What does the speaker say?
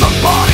the body.